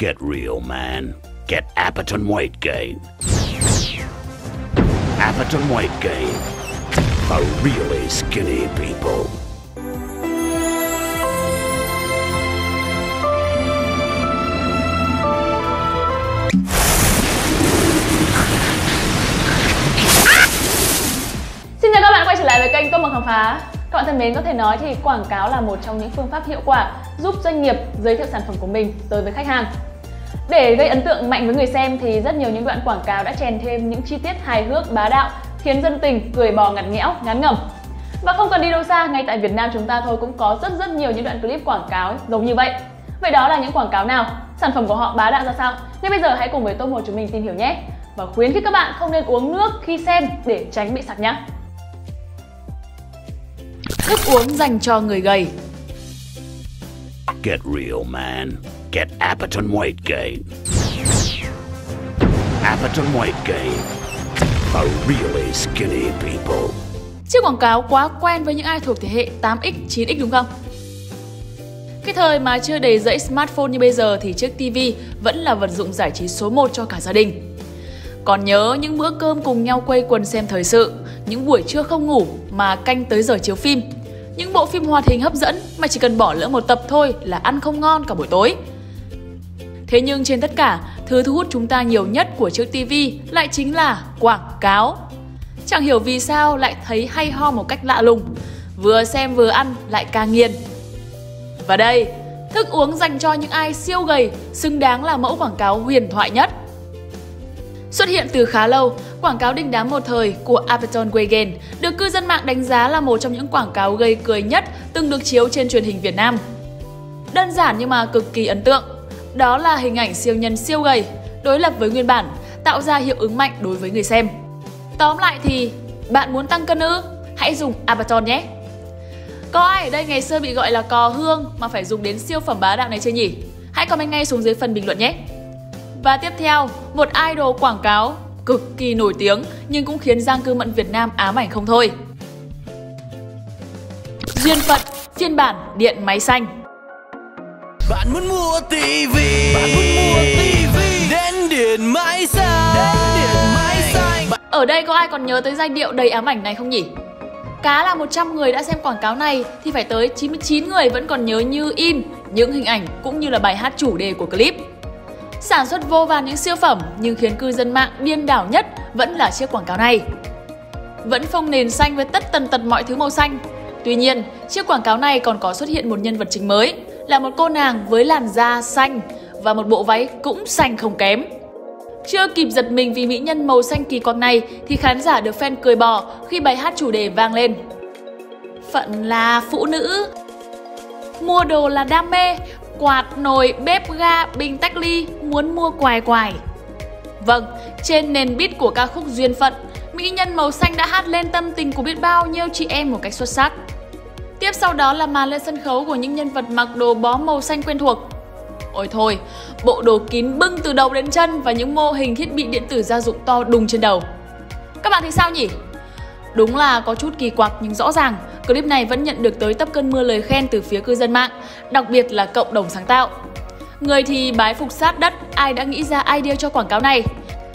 Get real, man. Get Apperton weight gain. Apperton weight gain for really skinny people. Xin chào các bạn quay trở lại với kênh Top 1 Khám phá Các bạn thân mến, có thể nói thì quảng cáo là một trong những phương pháp hiệu quả giúp doanh nghiệp giới thiệu sản phẩm của mình tới với khách hàng để gây ấn tượng mạnh với người xem thì rất nhiều những đoạn quảng cáo đã chèn thêm những chi tiết hài hước, bá đạo khiến dân tình cười bò ngặt nghẽo, ngán ngẩm Và không cần đi đâu xa, ngay tại Việt Nam chúng ta thôi cũng có rất rất nhiều những đoạn clip quảng cáo giống như vậy Vậy đó là những quảng cáo nào? Sản phẩm của họ bá đạo ra sao? Ngay bây giờ hãy cùng với Top 1 chúng mình tìm hiểu nhé và khuyến khích các bạn không nên uống nước khi xem để tránh bị sặc nhé. Thức uống dành cho người gầy Get real, man. Get Apperton weight gain. Apperton weight gain for really skinny people. Chiếc quảng cáo quá quen với những ai thuộc thế hệ 8X, 9X đúng không? Cái thời mà chưa đầy dãy smartphone như bây giờ thì chiếc TV vẫn là vật dụng giải trí số 1 cho cả gia đình. Còn nhớ những bữa cơm cùng nhau quây quần xem thời sự, những buổi trưa không ngủ mà canh tới giờ chiếu phim, những bộ phim hoạt hình hấp dẫn mà chỉ cần bỏ lỡ một tập thôi là ăn không ngon cả buổi tối. Thế nhưng trên tất cả, thứ thu hút chúng ta nhiều nhất của chiếc TV lại chính là quảng cáo. Chẳng hiểu vì sao lại thấy hay ho một cách lạ lùng, vừa xem vừa ăn lại càng nghiền. Và đây, thức uống dành cho những ai siêu gầy, xứng đáng là mẫu quảng cáo huyền thoại nhất. Xuất hiện từ khá lâu, quảng cáo đình đám một thời của Aperton Wagen được cư dân mạng đánh giá là một trong những quảng cáo gây cười nhất từng được chiếu trên truyền hình Việt Nam. Đơn giản nhưng mà cực kỳ ấn tượng. Đó là hình ảnh siêu nhân siêu gầy, đối lập với nguyên bản, tạo ra hiệu ứng mạnh đối với người xem. Tóm lại thì, bạn muốn tăng cân ư? Hãy dùng Abaton nhé! Có ai ở đây ngày xưa bị gọi là cò hương mà phải dùng đến siêu phẩm bá đạo này chưa nhỉ? Hãy comment ngay xuống dưới phần bình luận nhé! Và tiếp theo, một idol quảng cáo cực kỳ nổi tiếng nhưng cũng khiến Giang cư mận Việt Nam ám ảnh không thôi. Duyên phận, phiên bản điện máy xanh bạn muốn mua tivi Bạn muốn mua tivi Đến điện máy xanh Đến điện máy xanh Bạn Ở đây có ai còn nhớ tới giai điệu đầy ám ảnh này không nhỉ? Cá là 100 người đã xem quảng cáo này thì phải tới 99 người vẫn còn nhớ như in những hình ảnh cũng như là bài hát chủ đề của clip. Sản xuất vô vàn những siêu phẩm nhưng khiến cư dân mạng điên đảo nhất vẫn là chiếc quảng cáo này. Vẫn phông nền xanh với tất tần tật mọi thứ màu xanh. Tuy nhiên, chiếc quảng cáo này còn có xuất hiện một nhân vật chính mới là một cô nàng với làn da xanh và một bộ váy cũng xanh không kém. Chưa kịp giật mình vì mỹ nhân màu xanh kỳ quặc này thì khán giả được fan cười bò khi bài hát chủ đề vang lên. Phận là phụ nữ, mua đồ là đam mê, quạt, nồi, bếp ga, bình tách ly, muốn mua quài quài. Vâng, trên nền beat của ca khúc Duyên Phận, mỹ nhân màu xanh đã hát lên tâm tình của biết bao nhiêu chị em một cách xuất sắc. Tiếp sau đó là màn lên sân khấu của những nhân vật mặc đồ bó màu xanh quen thuộc. Ôi thôi, bộ đồ kín bưng từ đầu đến chân và những mô hình thiết bị điện tử gia dụng to đùng trên đầu. Các bạn thì sao nhỉ? Đúng là có chút kỳ quặc nhưng rõ ràng clip này vẫn nhận được tới tấp cơn mưa lời khen từ phía cư dân mạng, đặc biệt là cộng đồng sáng tạo. Người thì bái phục sát đất ai đã nghĩ ra idea cho quảng cáo này.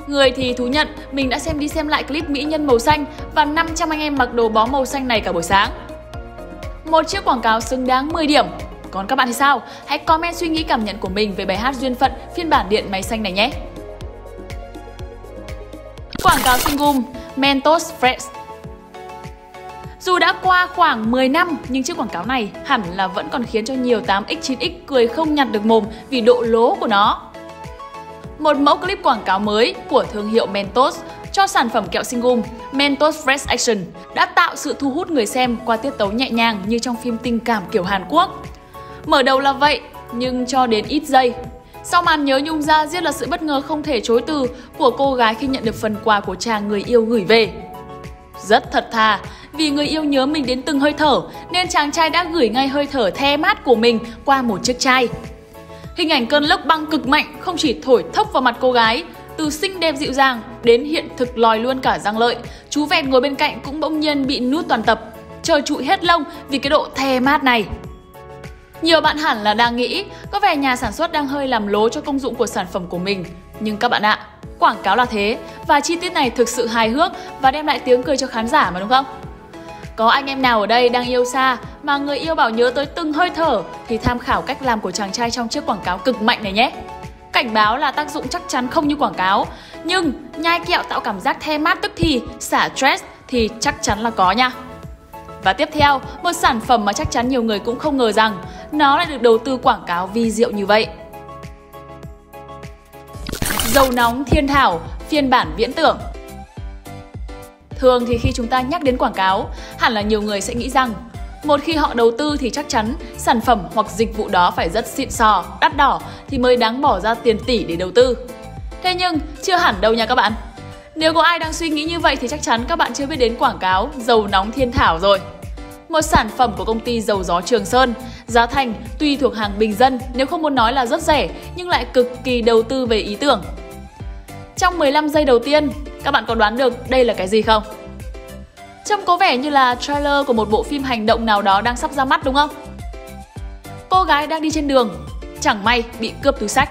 Người thì thú nhận mình đã xem đi xem lại clip mỹ nhân màu xanh và 500 anh em mặc đồ bó màu xanh này cả buổi sáng. Một chiếc quảng cáo xứng đáng 10 điểm. Còn các bạn thì sao? Hãy comment suy nghĩ cảm nhận của mình về bài hát Duyên Phận, phiên bản điện máy xanh này nhé. Quảng cáo Singum Mentos Fresh dù đã qua khoảng 10 năm, nhưng chiếc quảng cáo này hẳn là vẫn còn khiến cho nhiều 8X 9X cười không nhặt được mồm vì độ lố của nó. Một mẫu clip quảng cáo mới của thương hiệu Mentos cho sản phẩm kẹo sinh gum Mentos Fresh Action đã tạo sự thu hút người xem qua tiết tấu nhẹ nhàng như trong phim tình cảm kiểu Hàn Quốc. Mở đầu là vậy, nhưng cho đến ít giây. Sau màn nhớ nhung ra giết là sự bất ngờ không thể chối từ của cô gái khi nhận được phần quà của chàng người yêu gửi về. Rất thật thà, vì người yêu nhớ mình đến từng hơi thở nên chàng trai đã gửi ngay hơi thở the mát của mình qua một chiếc chai. Hình ảnh cơn lốc băng cực mạnh không chỉ thổi thốc vào mặt cô gái, từ xinh đẹp dịu dàng đến hiện thực lòi luôn cả răng lợi, chú vẹt ngồi bên cạnh cũng bỗng nhiên bị nuốt toàn tập, trời trụi hết lông vì cái độ the mát này. Nhiều bạn hẳn là đang nghĩ có vẻ nhà sản xuất đang hơi làm lố cho công dụng của sản phẩm của mình. Nhưng các bạn ạ, quảng cáo là thế và chi tiết này thực sự hài hước và đem lại tiếng cười cho khán giả mà đúng không? Có anh em nào ở đây đang yêu xa mà người yêu bảo nhớ tới từng hơi thở thì tham khảo cách làm của chàng trai trong chiếc quảng cáo cực mạnh này nhé. Cảnh báo là tác dụng chắc chắn không như quảng cáo, nhưng nhai kẹo tạo cảm giác the mát tức thì, xả stress thì chắc chắn là có nha. Và tiếp theo, một sản phẩm mà chắc chắn nhiều người cũng không ngờ rằng nó lại được đầu tư quảng cáo vi diệu như vậy. Dầu nóng thiên thảo, phiên bản viễn tưởng Thường thì khi chúng ta nhắc đến quảng cáo, hẳn là nhiều người sẽ nghĩ rằng một khi họ đầu tư thì chắc chắn sản phẩm hoặc dịch vụ đó phải rất xịn sò, đắt đỏ thì mới đáng bỏ ra tiền tỷ để đầu tư. Thế nhưng chưa hẳn đâu nha các bạn. Nếu có ai đang suy nghĩ như vậy thì chắc chắn các bạn chưa biết đến quảng cáo dầu nóng thiên thảo rồi. Một sản phẩm của công ty dầu gió Trường Sơn, giá thành tuy thuộc hàng bình dân nếu không muốn nói là rất rẻ nhưng lại cực kỳ đầu tư về ý tưởng. Trong 15 giây đầu tiên, các bạn có đoán được đây là cái gì không? Trông có vẻ như là trailer của một bộ phim hành động nào đó đang sắp ra mắt đúng không? Cô gái đang đi trên đường, chẳng may bị cướp túi sách.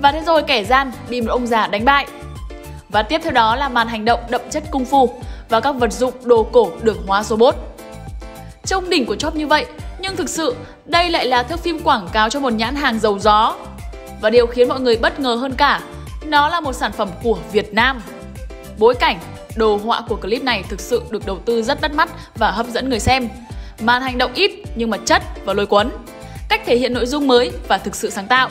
Và thế rồi kẻ gian bị một ông già đánh bại. Và tiếp theo đó là màn hành động đậm chất cung phu và các vật dụng đồ cổ được hóa robot. Trông đỉnh của chóp như vậy, nhưng thực sự đây lại là thước phim quảng cáo cho một nhãn hàng dầu gió. Và điều khiến mọi người bất ngờ hơn cả, nó là một sản phẩm của Việt Nam. Bối cảnh, đồ họa của clip này thực sự được đầu tư rất bắt mắt và hấp dẫn người xem. Màn hành động ít nhưng mà chất và lôi cuốn. Cách thể hiện nội dung mới và thực sự sáng tạo.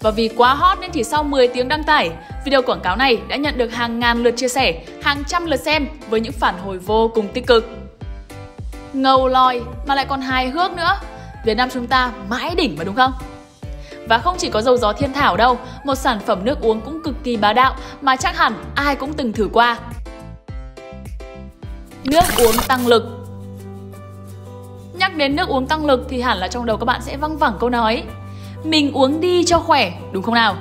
Và vì quá hot nên chỉ sau 10 tiếng đăng tải, video quảng cáo này đã nhận được hàng ngàn lượt chia sẻ, hàng trăm lượt xem với những phản hồi vô cùng tích cực. Ngầu lòi mà lại còn hài hước nữa. Việt Nam chúng ta mãi đỉnh mà đúng không? Và không chỉ có dầu gió thiên thảo đâu, một sản phẩm nước uống cũng cực kỳ bá đạo mà chắc hẳn ai cũng từng thử qua. Nước uống tăng lực Nhắc đến nước uống tăng lực thì hẳn là trong đầu các bạn sẽ văng vẳng câu nói Mình uống đi cho khỏe, đúng không nào?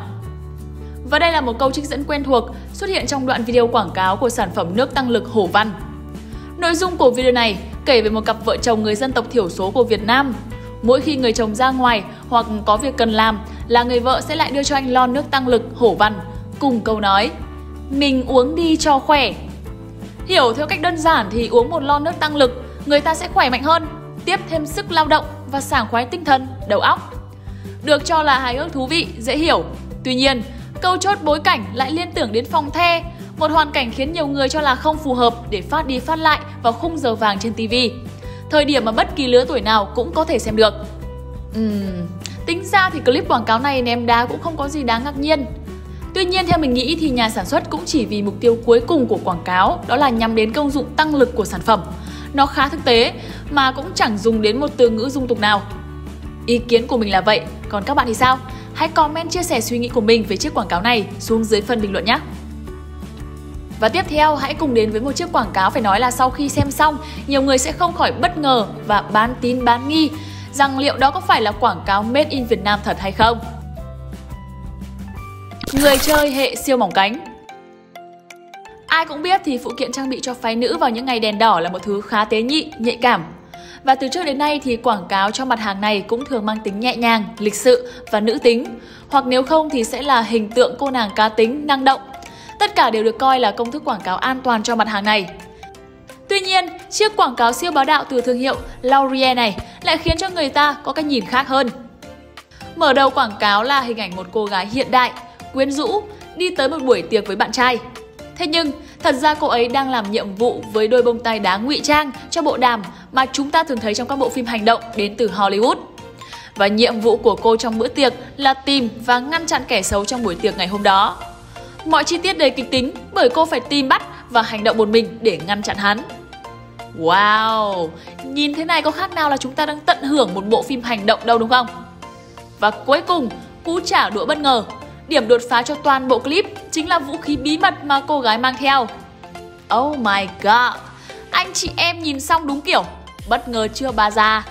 Và đây là một câu trích dẫn quen thuộc xuất hiện trong đoạn video quảng cáo của sản phẩm nước tăng lực Hổ Văn. Nội dung của video này kể về một cặp vợ chồng người dân tộc thiểu số của Việt Nam Mỗi khi người chồng ra ngoài hoặc có việc cần làm là người vợ sẽ lại đưa cho anh lon nước tăng lực hổ văn cùng câu nói Mình uống đi cho khỏe. Hiểu theo cách đơn giản thì uống một lon nước tăng lực người ta sẽ khỏe mạnh hơn, tiếp thêm sức lao động và sảng khoái tinh thần, đầu óc. Được cho là hài hước thú vị, dễ hiểu. Tuy nhiên, câu chốt bối cảnh lại liên tưởng đến phòng the, một hoàn cảnh khiến nhiều người cho là không phù hợp để phát đi phát lại vào khung giờ vàng trên TV thời điểm mà bất kỳ lứa tuổi nào cũng có thể xem được. Uhm, tính ra thì clip quảng cáo này ném đá cũng không có gì đáng ngạc nhiên. Tuy nhiên theo mình nghĩ thì nhà sản xuất cũng chỉ vì mục tiêu cuối cùng của quảng cáo đó là nhằm đến công dụng tăng lực của sản phẩm. Nó khá thực tế mà cũng chẳng dùng đến một từ ngữ dung tục nào. Ý kiến của mình là vậy, còn các bạn thì sao? Hãy comment chia sẻ suy nghĩ của mình về chiếc quảng cáo này xuống dưới phần bình luận nhé! Và tiếp theo hãy cùng đến với một chiếc quảng cáo phải nói là sau khi xem xong, nhiều người sẽ không khỏi bất ngờ và bán tín bán nghi rằng liệu đó có phải là quảng cáo made in Việt Nam thật hay không. Người chơi hệ siêu mỏng cánh Ai cũng biết thì phụ kiện trang bị cho phái nữ vào những ngày đèn đỏ là một thứ khá tế nhị, nhạy cảm. Và từ trước đến nay thì quảng cáo cho mặt hàng này cũng thường mang tính nhẹ nhàng, lịch sự và nữ tính. Hoặc nếu không thì sẽ là hình tượng cô nàng cá tính, năng động Tất cả đều được coi là công thức quảng cáo an toàn cho mặt hàng này. Tuy nhiên, chiếc quảng cáo siêu bá đạo từ thương hiệu Laurier này lại khiến cho người ta có cái nhìn khác hơn. Mở đầu quảng cáo là hình ảnh một cô gái hiện đại, quyến rũ, đi tới một buổi tiệc với bạn trai. Thế nhưng, thật ra cô ấy đang làm nhiệm vụ với đôi bông tai đá ngụy trang cho bộ đàm mà chúng ta thường thấy trong các bộ phim hành động đến từ Hollywood. Và nhiệm vụ của cô trong bữa tiệc là tìm và ngăn chặn kẻ xấu trong buổi tiệc ngày hôm đó. Mọi chi tiết đầy kịch tính bởi cô phải tìm bắt và hành động một mình để ngăn chặn hắn. Wow, nhìn thế này có khác nào là chúng ta đang tận hưởng một bộ phim hành động đâu đúng không? Và cuối cùng, cú trả đũa bất ngờ. Điểm đột phá cho toàn bộ clip chính là vũ khí bí mật mà cô gái mang theo. Oh my god, anh chị em nhìn xong đúng kiểu bất ngờ chưa bà già.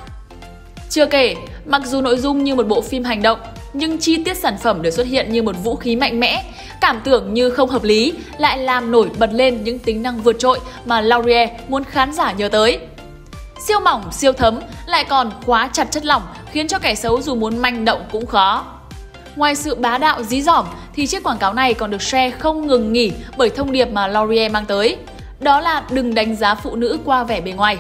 Chưa kể, mặc dù nội dung như một bộ phim hành động, nhưng chi tiết sản phẩm đều xuất hiện như một vũ khí mạnh mẽ cảm tưởng như không hợp lý lại làm nổi bật lên những tính năng vượt trội mà Laurier muốn khán giả nhớ tới. Siêu mỏng, siêu thấm lại còn quá chặt chất lỏng, khiến cho kẻ xấu dù muốn manh động cũng khó. Ngoài sự bá đạo dí dỏm thì chiếc quảng cáo này còn được share không ngừng nghỉ bởi thông điệp mà L'Oreal mang tới. Đó là đừng đánh giá phụ nữ qua vẻ bề ngoài.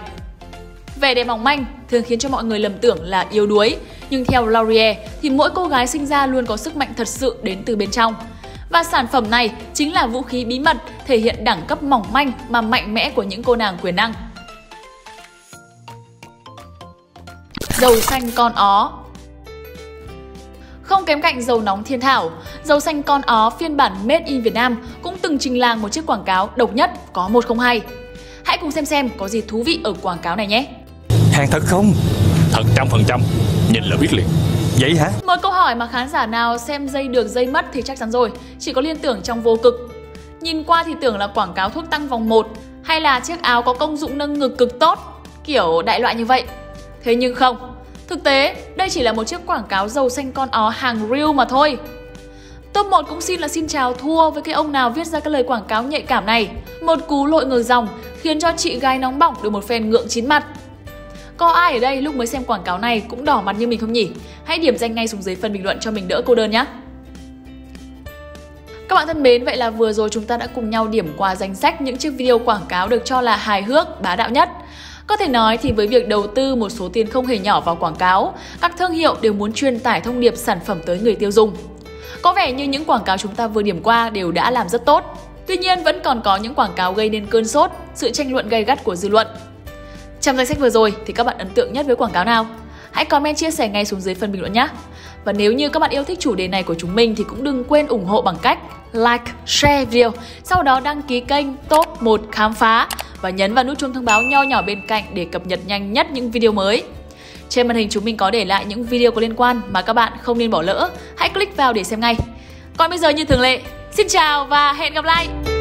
Vẻ đẹp mỏng manh thường khiến cho mọi người lầm tưởng là yếu đuối, nhưng theo L'Oreal thì mỗi cô gái sinh ra luôn có sức mạnh thật sự đến từ bên trong. Và sản phẩm này chính là vũ khí bí mật thể hiện đẳng cấp mỏng manh mà mạnh mẽ của những cô nàng quyền năng. Dầu xanh con ó không kém cạnh dầu nóng thiên thảo, dầu xanh con ó phiên bản Made in Việt Nam cũng từng trình làng một chiếc quảng cáo độc nhất có 102. Hãy cùng xem xem có gì thú vị ở quảng cáo này nhé. Hàng thật không? Thật trăm phần trăm, nhìn là biết liền. Vậy hả? Một câu hỏi mà khán giả nào xem dây được dây mất thì chắc chắn rồi, chỉ có liên tưởng trong vô cực. Nhìn qua thì tưởng là quảng cáo thuốc tăng vòng 1 hay là chiếc áo có công dụng nâng ngực cực tốt, kiểu đại loại như vậy. Thế nhưng không, thực tế đây chỉ là một chiếc quảng cáo dầu xanh con ó hàng real mà thôi. Top 1 cũng xin là xin chào thua với cái ông nào viết ra cái lời quảng cáo nhạy cảm này. Một cú lội ngược dòng khiến cho chị gái nóng bỏng được một phen ngượng chín mặt. Có ai ở đây lúc mới xem quảng cáo này cũng đỏ mặt như mình không nhỉ? Hãy điểm danh ngay xuống dưới phần bình luận cho mình đỡ cô đơn nhé. Các bạn thân mến, vậy là vừa rồi chúng ta đã cùng nhau điểm qua danh sách những chiếc video quảng cáo được cho là hài hước, bá đạo nhất. Có thể nói thì với việc đầu tư một số tiền không hề nhỏ vào quảng cáo, các thương hiệu đều muốn truyền tải thông điệp sản phẩm tới người tiêu dùng. Có vẻ như những quảng cáo chúng ta vừa điểm qua đều đã làm rất tốt. Tuy nhiên vẫn còn có những quảng cáo gây nên cơn sốt, sự tranh luận gay gắt của dư luận. Trong danh sách vừa rồi thì các bạn ấn tượng nhất với quảng cáo nào? Hãy comment chia sẻ ngay xuống dưới phần bình luận nhé! Và nếu như các bạn yêu thích chủ đề này của chúng mình thì cũng đừng quên ủng hộ bằng cách like, share video, sau đó đăng ký kênh Top 1 Khám phá và nhấn vào nút chuông thông báo nho nhỏ bên cạnh để cập nhật nhanh nhất những video mới. Trên màn hình chúng mình có để lại những video có liên quan mà các bạn không nên bỏ lỡ. Hãy click vào để xem ngay. Còn bây giờ như thường lệ, xin chào và hẹn gặp lại!